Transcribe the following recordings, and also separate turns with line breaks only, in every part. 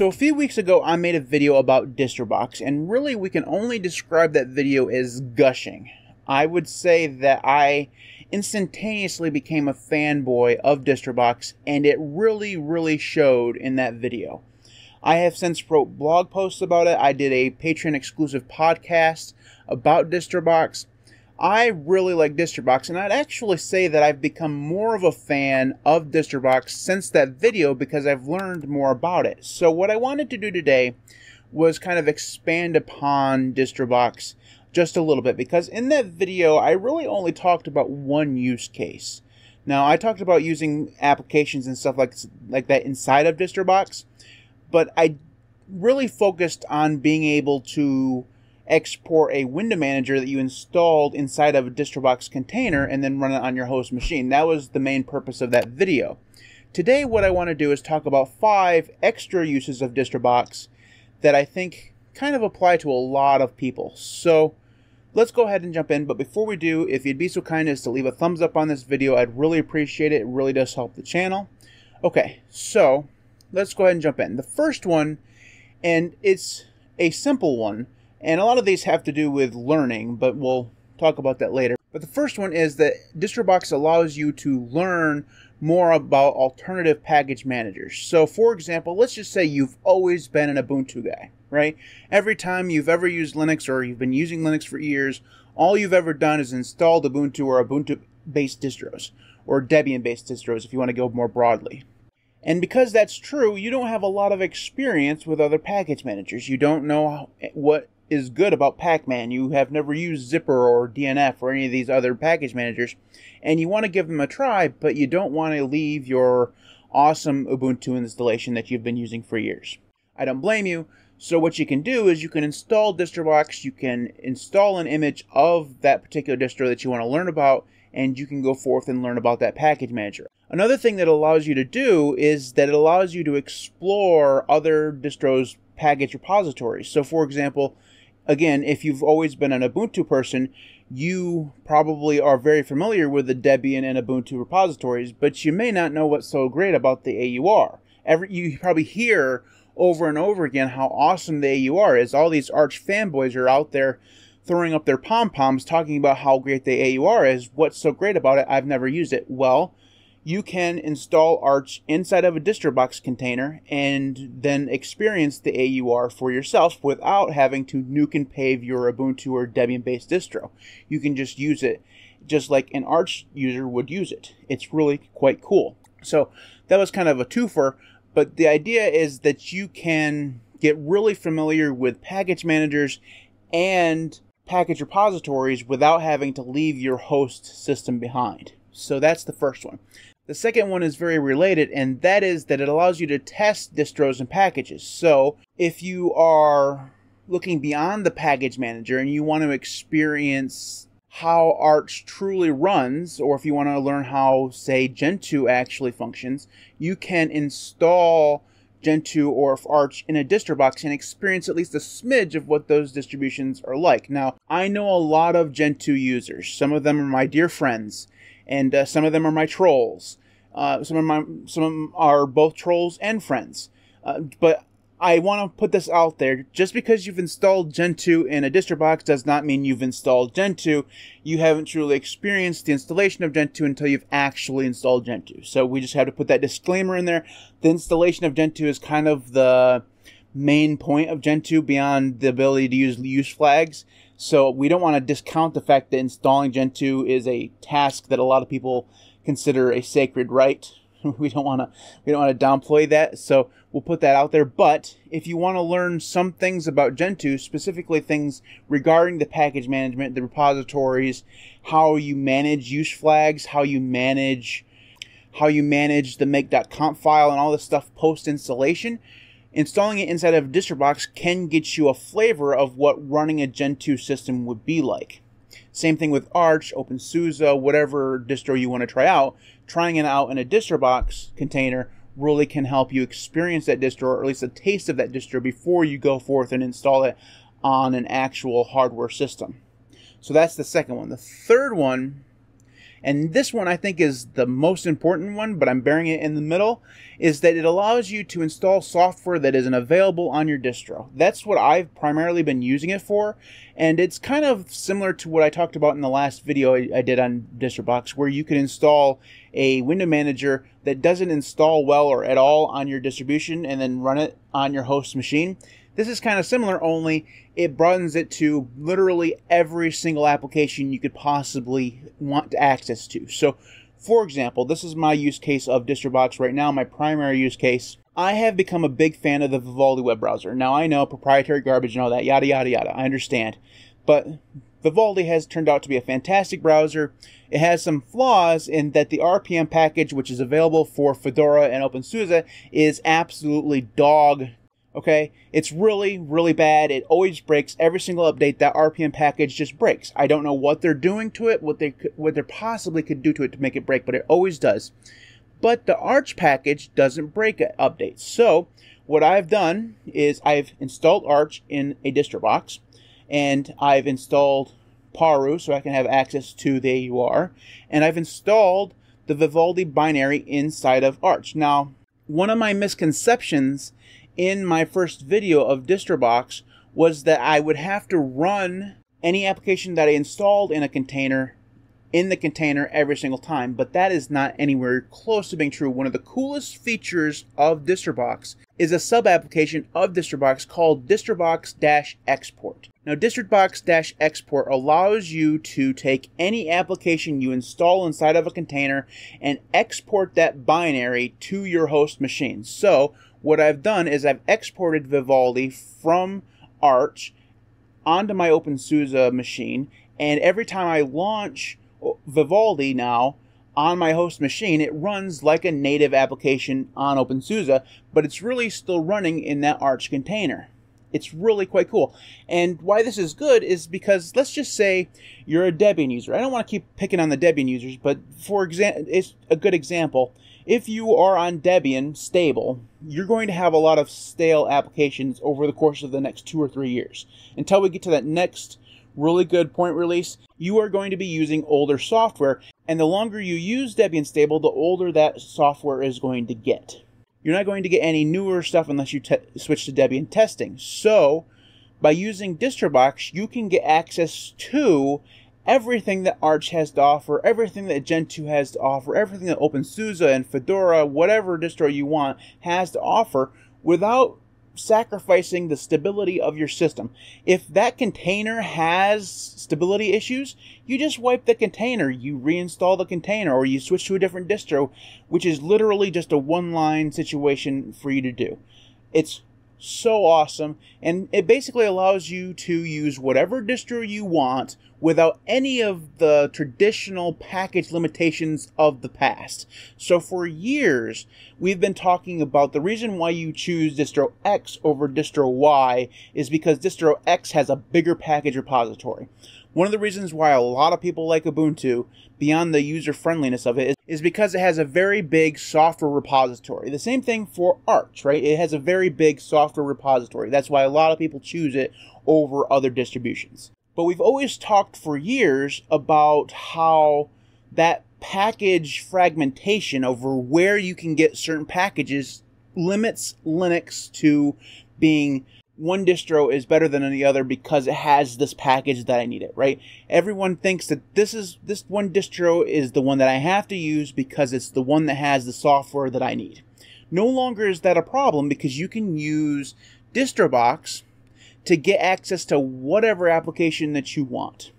So a few weeks ago, I made a video about DistroBox, and really we can only describe that video as gushing. I would say that I instantaneously became a fanboy of DistroBox, and it really, really showed in that video. I have since wrote blog posts about it. I did a Patreon exclusive podcast about DistroBox. I really like DistroBox, and I'd actually say that I've become more of a fan of DistroBox since that video because I've learned more about it. So, what I wanted to do today was kind of expand upon DistroBox just a little bit because in that video, I really only talked about one use case. Now, I talked about using applications and stuff like, like that inside of DistroBox, but I really focused on being able to export a window manager that you installed inside of a DistroBox container and then run it on your host machine. That was the main purpose of that video. Today, what I want to do is talk about five extra uses of DistroBox that I think kind of apply to a lot of people. So let's go ahead and jump in. But before we do, if you'd be so kind as to leave a thumbs up on this video, I'd really appreciate it. It really does help the channel. Okay, so let's go ahead and jump in. The first one, and it's a simple one, and a lot of these have to do with learning, but we'll talk about that later. But the first one is that DistroBox allows you to learn more about alternative package managers. So, for example, let's just say you've always been an Ubuntu guy, right? Every time you've ever used Linux or you've been using Linux for years, all you've ever done is installed Ubuntu or Ubuntu based distros, or Debian based distros if you want to go more broadly. And because that's true, you don't have a lot of experience with other package managers. You don't know what is good about Pacman. You have never used Zypper or DNF or any of these other package managers, and you want to give them a try, but you don't want to leave your awesome Ubuntu installation that you've been using for years. I don't blame you. So what you can do is you can install DistroBox, you can install an image of that particular distro that you want to learn about, and you can go forth and learn about that package manager. Another thing that allows you to do is that it allows you to explore other distros package repositories. So for example, again, if you've always been an Ubuntu person, you probably are very familiar with the Debian and Ubuntu repositories, but you may not know what's so great about the AUR. Every you probably hear over and over again how awesome the AUR is. All these arch fanboys are out there throwing up their pom poms talking about how great the AUR is. What's so great about it? I've never used it. Well, you can install Arch inside of a DistroBox container and then experience the AUR for yourself without having to nuke and pave your Ubuntu or Debian based distro. You can just use it just like an Arch user would use it. It's really quite cool. So that was kind of a twofer, but the idea is that you can get really familiar with package managers and package repositories without having to leave your host system behind. So that's the first one. The second one is very related, and that is that it allows you to test distros and packages. So if you are looking beyond the package manager and you want to experience how Arch truly runs, or if you want to learn how, say, Gentoo actually functions, you can install Gentoo or Arch in a distro box and experience at least a smidge of what those distributions are like. Now, I know a lot of Gentoo users. Some of them are my dear friends, and uh, some of them are my trolls. Uh, some of my some of them are both trolls and friends. Uh, but I want to put this out there. Just because you've installed Gentoo in a distro box does not mean you've installed Gentoo. You haven't truly experienced the installation of Gentoo until you've actually installed Gentoo. So we just have to put that disclaimer in there. The installation of Gentoo is kind of the main point of Gentoo beyond the ability to use use flags. So we don't want to discount the fact that installing Gentoo is a task that a lot of people consider a sacred rite. we don't want to we don't want to downplay that. So we'll put that out there. But if you want to learn some things about Gentoo, specifically things regarding the package management, the repositories, how you manage use flags, how you manage how you manage the make.conf file and all this stuff post installation, installing it inside of DistroBox can get you a flavor of what running a Gentoo system would be like. Same thing with Arch, OpenSUSE, whatever distro you want to try out. Trying it out in a DistroBox container really can help you experience that distro, or at least a taste of that distro, before you go forth and install it on an actual hardware system. So that's the second one. The third one and this one I think is the most important one, but I'm bearing it in the middle, is that it allows you to install software that isn't available on your distro. That's what I've primarily been using it for, and it's kind of similar to what I talked about in the last video I, I did on DistroBox, where you can install a window manager that doesn't install well or at all on your distribution and then run it on your host machine. This is kind of similar, only it broadens it to literally every single application you could possibly want to access to. So, for example, this is my use case of DistroBox right now, my primary use case. I have become a big fan of the Vivaldi web browser. Now, I know proprietary garbage and all that, yada, yada, yada. I understand. But Vivaldi has turned out to be a fantastic browser. It has some flaws in that the RPM package, which is available for Fedora and OpenSUSE, is absolutely dog Okay, it's really, really bad. It always breaks. Every single update, that RPM package just breaks. I don't know what they're doing to it, what they what they possibly could do to it to make it break, but it always does. But the Arch package doesn't break updates. So what I've done is I've installed Arch in a distro box, and I've installed Paru so I can have access to the AUR, and I've installed the Vivaldi binary inside of Arch. Now, one of my misconceptions in my first video of DistroBox was that I would have to run any application that I installed in a container in the container every single time, but that is not anywhere close to being true. One of the coolest features of DistroBox is a sub application of DistroBox called DistroBox-Export. Now, DistroBox-Export allows you to take any application you install inside of a container and export that binary to your host machine. So, what I've done is I've exported Vivaldi from Arch onto my OpenSUSE machine, and every time I launch Vivaldi now on my host machine, it runs like a native application on OpenSUSE, but it's really still running in that Arch container. It's really quite cool. And why this is good is because let's just say you're a Debian user. I don't want to keep picking on the Debian users, but for example, it's a good example if you are on Debian stable, you're going to have a lot of stale applications over the course of the next two or three years. Until we get to that next really good point release, you are going to be using older software, and the longer you use Debian stable, the older that software is going to get. You're not going to get any newer stuff unless you te- switch to Debian testing. So, by using DistroBox, you can get access to everything that Arch has to offer, everything that Gentoo has to offer, everything that OpenSUSE and Fedora, whatever distro you want, has to offer without sacrificing the stability of your system. If that container has stability issues, you just wipe the container, you reinstall the container, or you switch to a different distro, which is literally just a one line situation for you to do. It's so awesome, and it basically allows you to use whatever distro you want without any of the traditional package limitations of the past. So for years, we've been talking about the reason why you choose distro X over distro Y is because distro X has a bigger package repository. One of the reasons why a lot of people like Ubuntu, beyond the user friendliness of it, is, is because it has a very big software repository. The same thing for Arch, right? It has a very big software repository. That's why a lot of people choose it over other distributions. But we've always talked for years about how that package fragmentation over where you can get certain packages limits Linux to being one distro is better than any other because it has this package that I need it, right? Everyone thinks that this is this one distro is the one that I have to use because it's the one that has the software that I need. No longer is that a problem because you can use DistroBox to get access to whatever application that you want.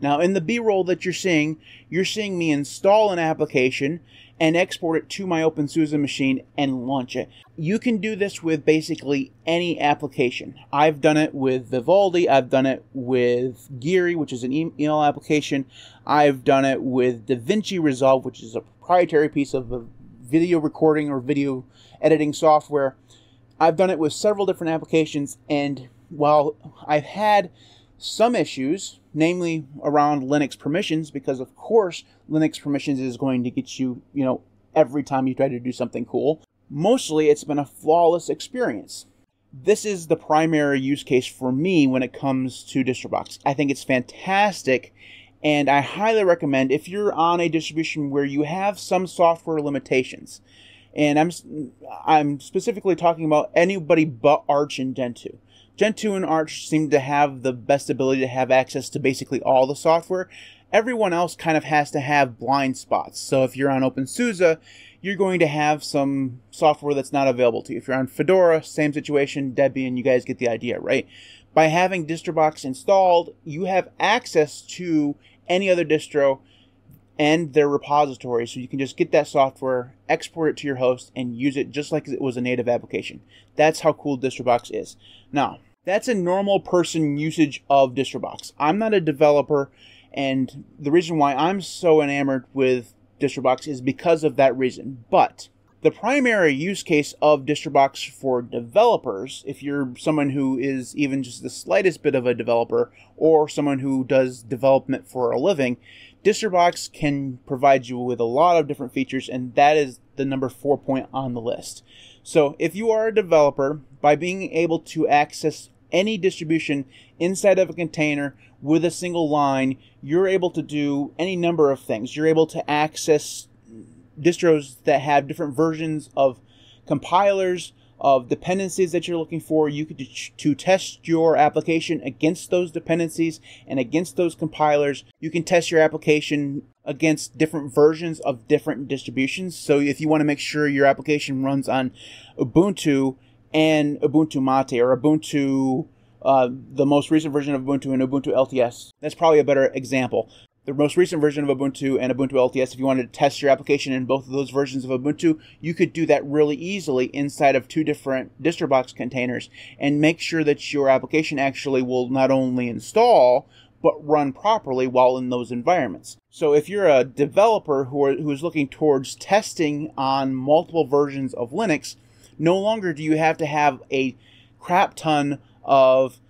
Now, in the B roll that you're seeing, you're seeing me install an application and export it to my OpenSUSE machine and launch it. You can do this with basically any application. I've done it with Vivaldi, I've done it with Geary, which is an email application, I've done it with DaVinci Resolve, which is a proprietary piece of video recording or video editing software. I've done it with several different applications, and while I've had some issues, namely around Linux permissions, because of course Linux permissions is going to get you, you know, every time you try to do something cool. Mostly it's been a flawless experience. This is the primary use case for me when it comes to DistroBox. I think it's fantastic And I highly recommend if you're on a distribution where you have some software limitations, and I'm I'm specifically talking about anybody but Arch and Gentoo. Gentoo and Arch seem to have the best ability to have access to basically all the software. Everyone else kind of has to have blind spots. So if you're on OpenSUSE, you're going to have some software that's not available to you. If you're on Fedora, same situation, Debian, you guys get the idea, right? By having DistroBox installed, you have access to any other distro and their repository. So you can just get that software, export it to your host, and use it just like it was a native application. That's how cool DistroBox is. Now, that's a normal person usage of DistroBox. I'm not a developer, and the reason why I'm so enamored with DistroBox is because of that reason. But the primary use case of DistroBox for developers, if you're someone who is even just the slightest bit of a developer or someone who does development for a living, DistroBox can provide you with a lot of different features, and that is the number four point on the list. So if you are a developer, by being able to access any distribution inside of a container with a single line, you're able to do any number of things. You're able to access distros that have different versions of compilers, of dependencies that you're looking for. You could to test your application against those dependencies and against those compilers. You can test your application against different versions of different distributions. So if you want to make sure your application runs on Ubuntu and Ubuntu Mate or Ubuntu uh, the most recent version of Ubuntu and Ubuntu LTS. That's probably a better example the most recent version of Ubuntu and Ubuntu LTS, if you wanted to test your application in both of those versions of Ubuntu, you could do that really easily inside of two different DistroBox containers and make sure that your application actually will not only install, but run properly while in those environments. So if you're a developer who, are, who is looking towards testing on multiple versions of Linux, no longer do you have to have a crap ton of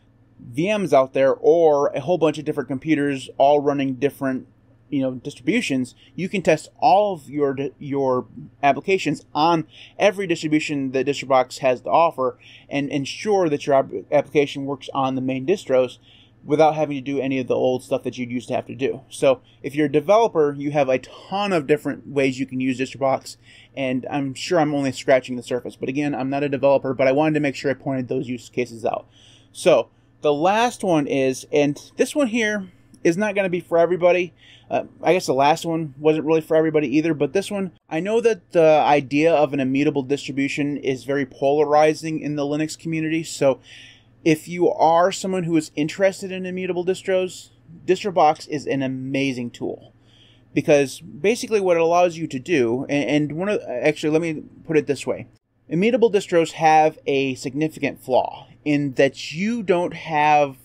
VMs out there or a whole bunch of different computers all running different you know distributions you can test all of your your applications on every distribution that DistroBox has to offer and ensure that your application works on the main distros without having to do any of the old stuff that you'd used to have to do. So if you're a developer, you have a ton of different ways you can use DistroBox, and I'm sure I'm only scratching the surface. But again, I'm not a developer, but I wanted to make sure I pointed those use cases out. So the last one is, and this one here is not going to be for everybody. Uh, I guess the last one wasn't really for everybody either, but this one, I know that the idea of an immutable distribution is very polarizing in the Linux community. So if you are someone who is interested in immutable distros, DistroBox is an amazing tool because basically what it allows you to do, and, and one of actually, let me put it this way: immutable distros have a significant flaw, in that you don't have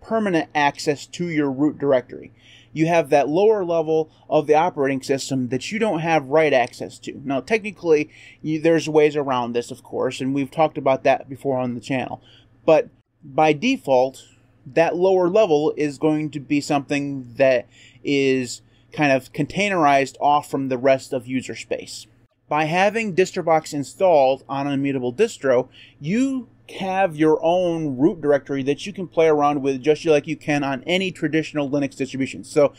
permanent access to your root directory. You have that lower level of the operating system that you don't have write access to. Now, technically, you, there's ways around this, of course, and we've talked about that before on the channel. But by default, that lower level is going to be something that is kind of containerized off from the rest of user space. By having DistroBox installed on an immutable distro, you have your own root directory that you can play around with just like you can on any traditional Linux distribution. So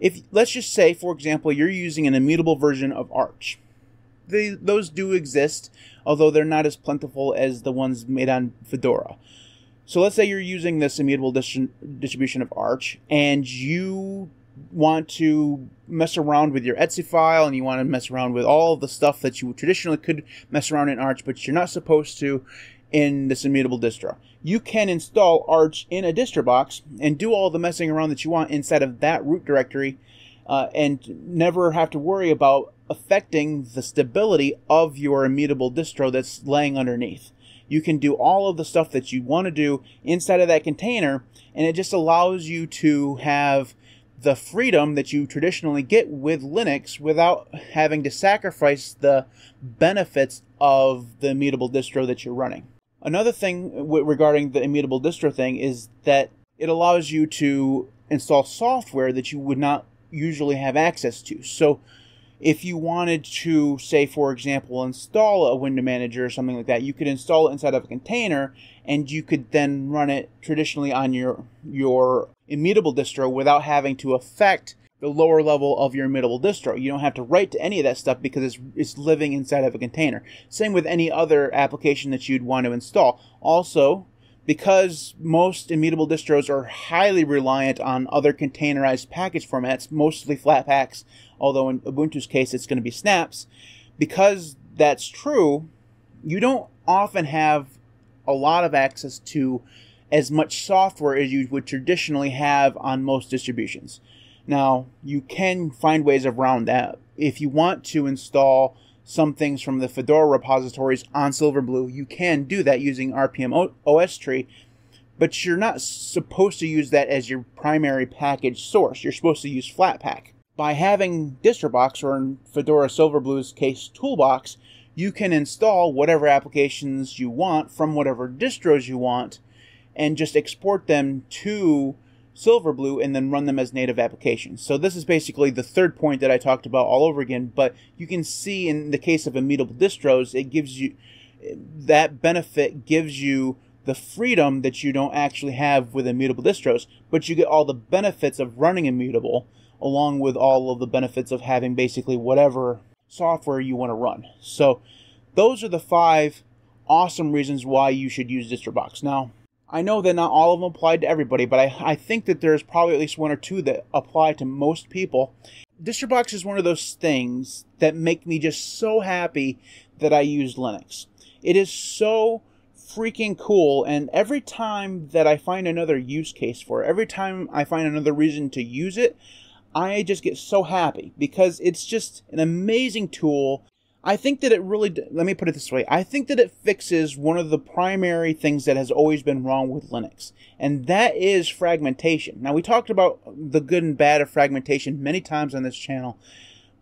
if let's just say, for example, you're using an immutable version of Arch. They, those do exist, although they're not as plentiful as the ones made on Fedora. So let's say you're using this immutable distribution of Arch, and you want to mess around with your etc file and you want to mess around with all the stuff that you traditionally could mess around in Arch, but you're not supposed to in this immutable distro. You can install Arch in a distro box and do all the messing around that you want inside of that root directory uh, and never have to worry about affecting the stability of your immutable distro that's laying underneath. You can do all of the stuff that you want to do inside of that container, and it just allows you to have the freedom that you traditionally get with Linux without having to sacrifice the benefits of the immutable distro that you're running. Another thing w- regarding the immutable distro thing is that it allows you to install software that you would not usually have access to. So if you wanted to, say, for example, install a window manager or something like that, you could install it inside of a container and you could then run it traditionally on your your immutable distro without having to affect the lower level of your immutable distro. You don't have to write to any of that stuff because it's, it's living inside of a container. Same with any other application that you'd want to install. Also, because most immutable distros are highly reliant on other containerized package formats, mostly Flatpaks, although in Ubuntu's case it's going to be snaps, because that's true, you don't often have a lot of access to as much software as you would traditionally have on most distributions. Now, you can find ways around that. If you want to install some things from the Fedora repositories on Silverblue, you can do that using RPM OS tree, but you're not supposed to use that as your primary package source. You're supposed to use Flatpak. By having DistroBox, or in Fedora Silverblue's case, Toolbox, you can install whatever applications you want from whatever distros you want and just export them to Silverblue and then run them as native applications. So this is basically the third point that I talked about all over again, but you can see in the case of immutable distros, it gives you that benefit gives you the freedom that you don't actually have with immutable distros, but you get all the benefits of running immutable along with all of the benefits of having basically whatever software you want to run. So those are the five awesome reasons why you should use DistroBox. Now, I know that not all of them apply to everybody, but I, I think that there's probably at least one or two that apply to most people. DistroBox is one of those things that make me just so happy that I use Linux. It is so freaking cool, and every time that I find another use case for it, every time I find another reason to use it, I just get so happy because it's just an amazing tool I think that it really, let me put it this way I think that it fixes one of the primary things that has always been wrong with Linux, and that is fragmentation. Now, we talked about the good and bad of fragmentation many times on this channel,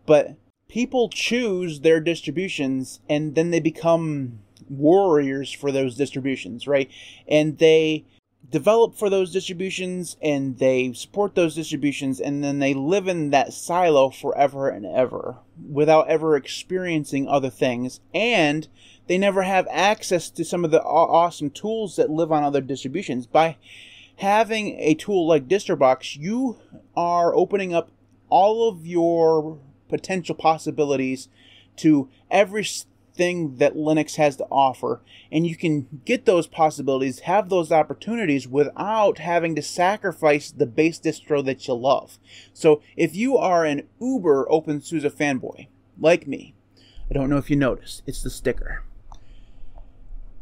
but people choose their distributions and then they become warriors for those distributions, right? And they develop for those distributions and they support those distributions and then they live in that silo forever and ever without ever experiencing other things and they never have access to some of the awesome tools that live on other distributions. By having a tool like distrobox you are opening up all of your potential possibilities to every thing that Linux has to offer. And you can get those possibilities, have those opportunities without having to sacrifice the base distro that you love. So if you are an uber OpenSUSE fanboy, like me, I don't know if you noticed, it's the sticker.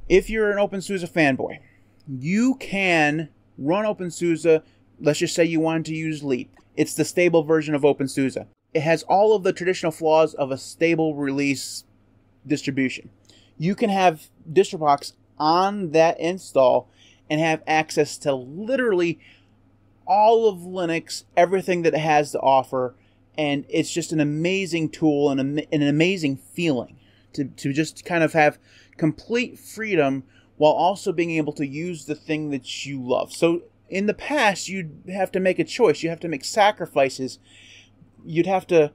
If you're an OpenSUSE fanboy, you can run OpenSUSE. Let's just say you wanted to use Leap. It's the stable version of OpenSUSE. It has all of the traditional flaws of a stable release distribution. You can have DistroBox on that install and have access to literally all of Linux, everything that it has to offer, and it's just an amazing tool and an amazing feeling to, to just kind of have complete freedom while also being able to use the thing that you love. So in the past, you'd have to make a choice. You have to make sacrifices. You'd have to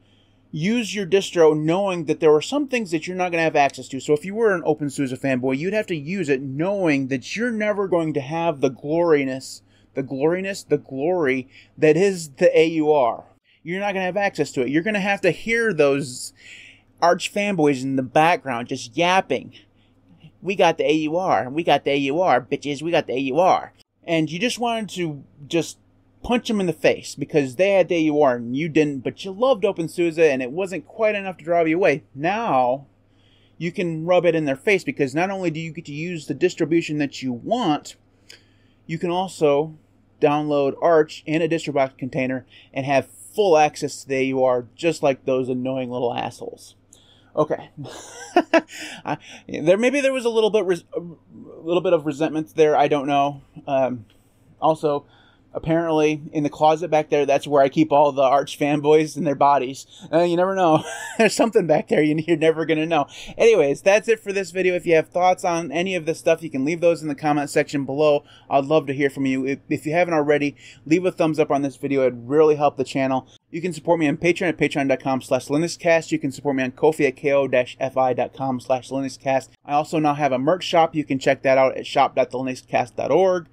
use your distro knowing that there are some things that you're not going to have access to. So if you were an OpenSUSE fanboy, you'd have to use it knowing that you're never going to have the gloriness, the gloriness, the glory that is the AUR. You're not going to have access to it. You're going to have to hear those arch fanboys in the background just yapping. We got the AUR. We got the AUR, bitches. We got the AUR. And you just wanted to just punch them in the face because they had AUR, and you didn't, but you loved Open OpenSUSE and it wasn't quite enough to drive you away. Now, you can rub it in their face because not only do you get to use the distribution that you want, you can also download Arch in a DistroBox container and have full access to the AUR just like those annoying little assholes. Okay, there maybe there was a little bit res- a little bit of resentment there. I don't know. Um, also, apparently in the closet back there that's where i keep all the arch fanboys and their bodies. Uh, you never know. There's something back there you're never gonna know. Anyways that's it for this video. If you have thoughts on any of this stuff you can leave those in the comment section below. I'd love to hear from you. If, if you haven't already leave a thumbs up on this video. It'd really help the channel. You can support me on Patreon at patreon.com slash linuxcast. You can support me on Ko-fi at ko-fi.com slash linuxcast. I also now have a merch shop. You can check that out at shop.thelinuxcast.org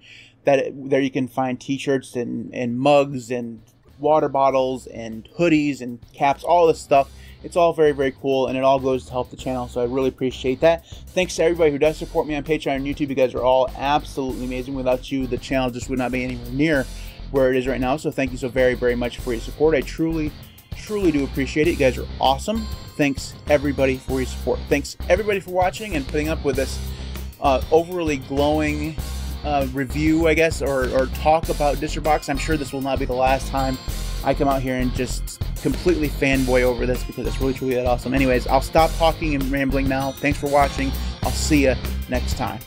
that there you can find t-shirts and, and mugs and water bottles and hoodies and caps all this stuff. It's all very very cool and it all goes to help the channel so i really appreciate that. Thanks to everybody who does support me on patreon and youtube. You guys are all absolutely amazing. Without you the channel just would not be anywhere near where it is right now so thank you so very very much for your support. I truly truly do appreciate it. You guys are awesome. Thanks everybody for your support. Thanks everybody for watching and putting up with this uh, overly glowing uh, review, I guess, or, or talk about DistroBox. I'm sure this will not be the last time I come out here and just completely fanboy over this because it's really, truly that awesome. Anyways, I'll stop talking and rambling now. Thanks for watching. I'll see you next time.